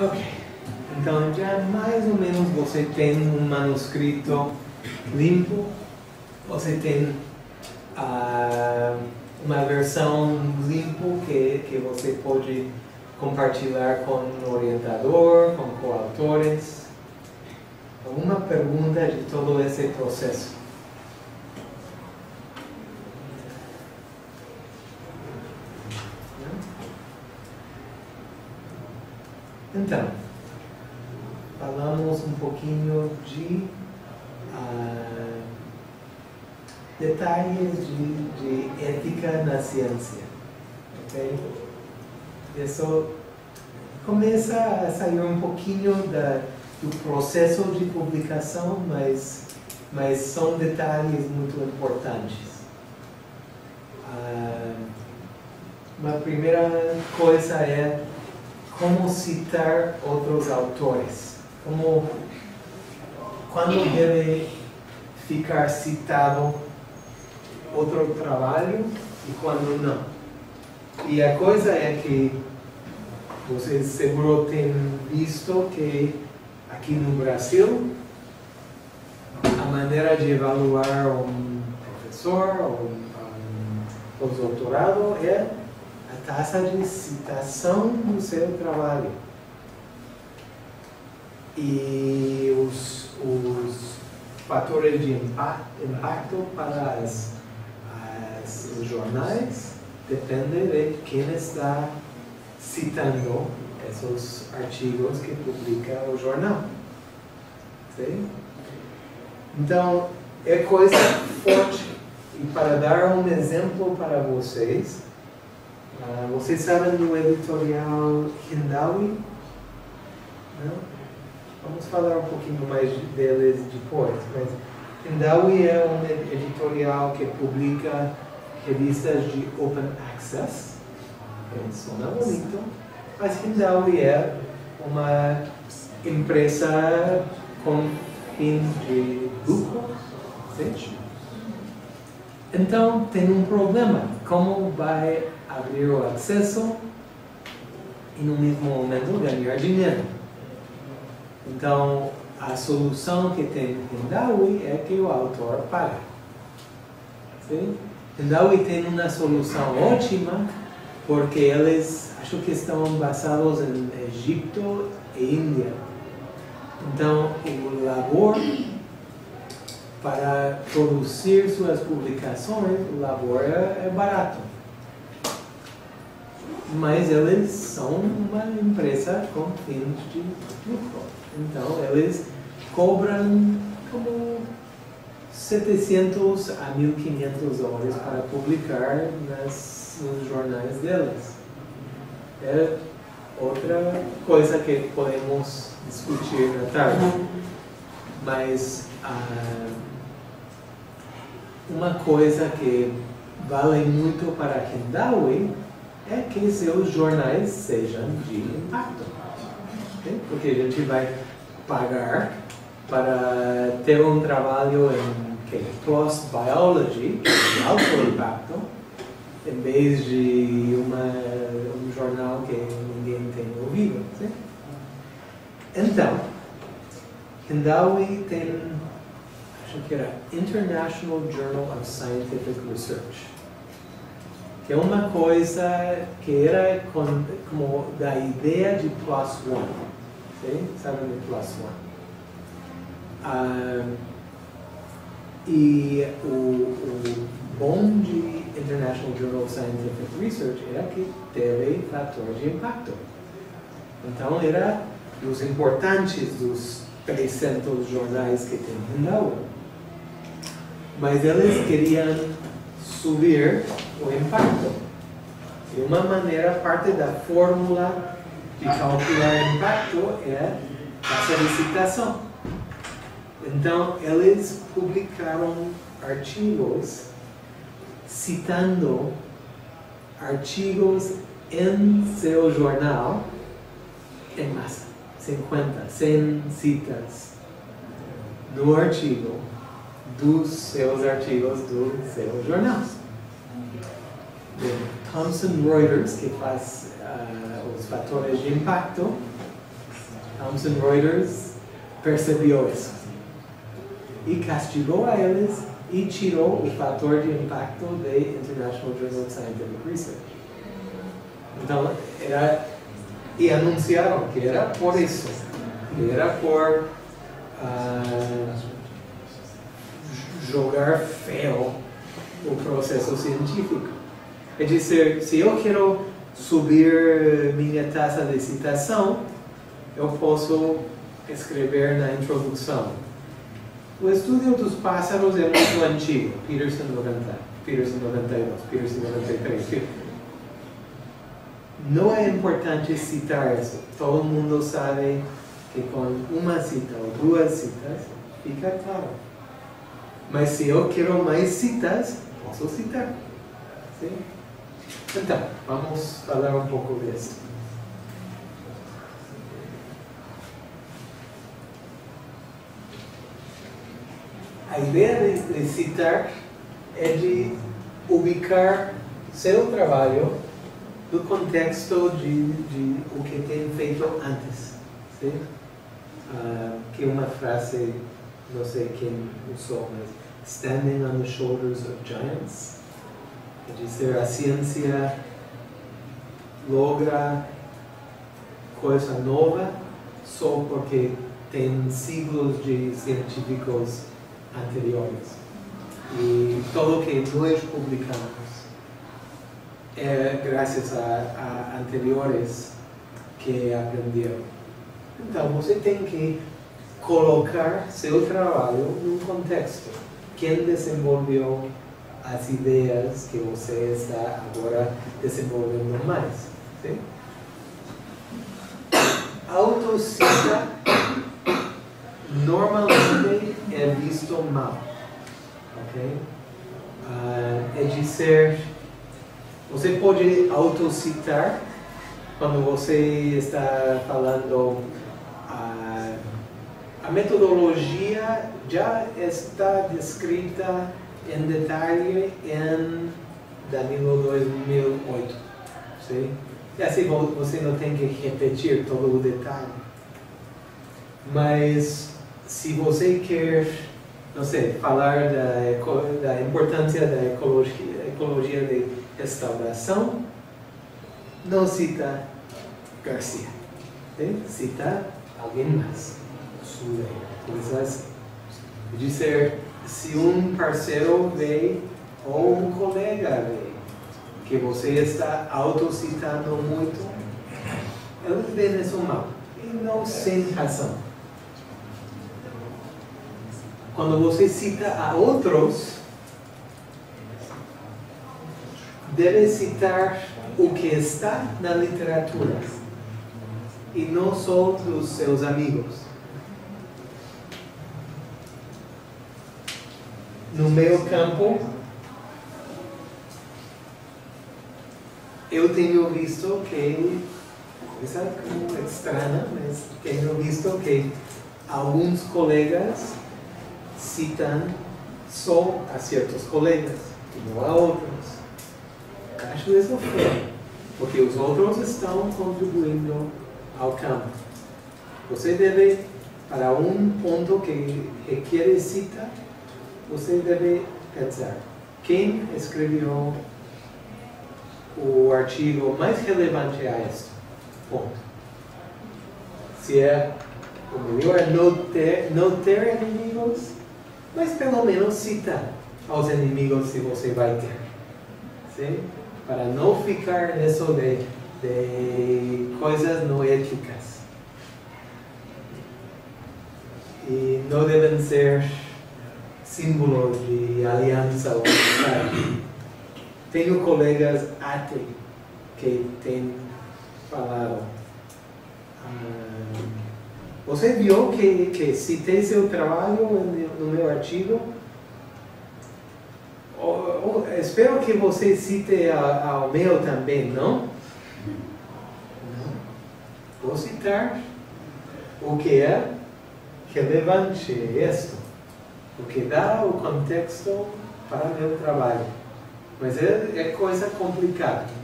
Ok. Então já mais ou menos você tem um manuscrito limpo, você tem uh, uma versão limpo que, que você pode compartilhar com o orientador, com coautores. Alguma pergunta de todo esse processo? Então, falamos um pouquinho de uh, detalhes de, de ética na ciência. Okay? Isso começa a sair um pouquinho da, do processo de publicação, mas, mas são detalhes muito importantes. Uh, uma primeira coisa é como citar outros autores, como quando deve ficar citado outro trabalho e quando não. E a coisa é que vocês seguro têm visto que aqui no Brasil a maneira de evaluar um professor ou um, um doutorado é a taxa de citação do seu trabalho. E os, os fatores de impacto para as, as, os jornais dependem de quem está citando esses artigos que publica o jornal. Sim? Então, é coisa forte. E para dar um exemplo para vocês, uh, vocês sabem do editorial Hindawi? Não? Vamos falar um pouquinho mais deles depois. Mas Hindawi é um editorial que publica revistas de open access Sona bonito, mas Hindawi é uma empresa com fim de lucro. Então tem um problema, como vai abrir o acesso e no mesmo momento ganhar dinheiro. Então a solução que tem Hindawi é que o autor paga. Sim? Hindawi tem uma solução ótima porque eles acho que estão basados em Egito e Índia. Então, o labor para produzir suas publicações, o labor é, é barato. Mas eles são uma empresa com fins de lucro. Então, eles cobram como 700 a 1.500 dólares para publicar nas nos jornais delas. É outra coisa que podemos discutir na tarde. Mas ah, uma coisa que vale muito para Hindawi é que seus jornais sejam de impacto. Okay? Porque a gente vai pagar para ter um trabalho em que, PLOS Biology, de alto impacto, em vez de uma, um jornal que ninguém tem ouvido. Sim? Então, Hindawi tem, acho que era International Journal of Scientific Research, que é uma coisa que era com, como da ideia de Plus One. Sim? Sabe de Plus One? Ah, e o, o bom de International Journal of Scientific Research é que teve fator de impacto. Então, era dos importantes dos 300 jornais que tem Hindawi. Mas eles queriam subir o impacto. E uma maneira, parte da fórmula de calcular impacto é a solicitação. Então, eles publicaram artigos citando artigos em seu jornal em massa, 50, 100 citas no artigo dos seus artigos do seu jornal. Thomson Reuters, que faz uh, os fatores de impacto, Thomson Reuters percebeu isso e castigou a eles e tirou o fator de impacto de International Journal of Scientific Research. Então, era, e anunciaram que era por isso, que era por uh, jogar feio o processo científico. É dizer, se eu quero subir minha taxa de citação, eu posso escrever na introdução. O estudo dos pássaros é muito antigo, Peterson 90, Peterson 92, Peterson 93. Não é importante citar isso. Todo mundo sabe que com uma cita ou duas citas fica claro. Mas se eu quero mais citas, posso citar. Sim? Então, vamos falar um pouco disso. A ideia de, de citar é de ubicar seu trabalho no contexto de, de o que tem feito antes. Sim? Uh, que é uma frase, não sei quem usou, mas standing on the shoulders of giants. Quer dizer, a ciência logra coisa nova só porque tem siglos de científicos anteriores. E tudo que nós publicamos é graças a, a anteriores que aprenderam. Então, você tem que colocar seu trabalho num contexto. Quem desenvolveu as ideias que você está agora desenvolvendo mais? Sim? Autocita normalmente é visto mal. Ok? Uh, é dizer, você pode autocitar quando você está falando a metodologia já está descrita em detalhe em Danilo 2008. Sim? E assim você não tem que repetir todo o detalhe. Mas se você quer, não sei, falar da, da importância da ecologia, ecologia de restauração, não cita Garcia. Sim? Cita alguém mais. Coisas dizer, se um parceiro vem ou um colega vem, que você está autocitando muito, eles veem isso mal. E não sem razão. Quando você cita a outros, deve citar o que está na literatura e não só dos seus amigos. No meu campo, eu tenho visto que, coisa estranha, mas tenho visto que alguns colegas citam só a certos colegas e não a outros. Acho isso feio, porque os outros estão contribuindo ao campo. Você deve, para um ponto que requer cita, você deve pensar quem escreveu o artigo mais relevante a este ponto. Se é o melhor não ter, não ter inimigos, mas pelo menos cita aos inimigos se você vai ter. Sim? Para não ficar nisso de, de coisas não éticas. E não devem ser símbolos de aliança amizade. Tenho colegas ateus que têm falado. Ah, você viu que, que citei seu trabalho no meu artigo? Espero que você cite ao meu também, não? Não. Vou citar o que é relevante isto, o que dá o contexto para meu trabalho. Mas é, é coisa complicada.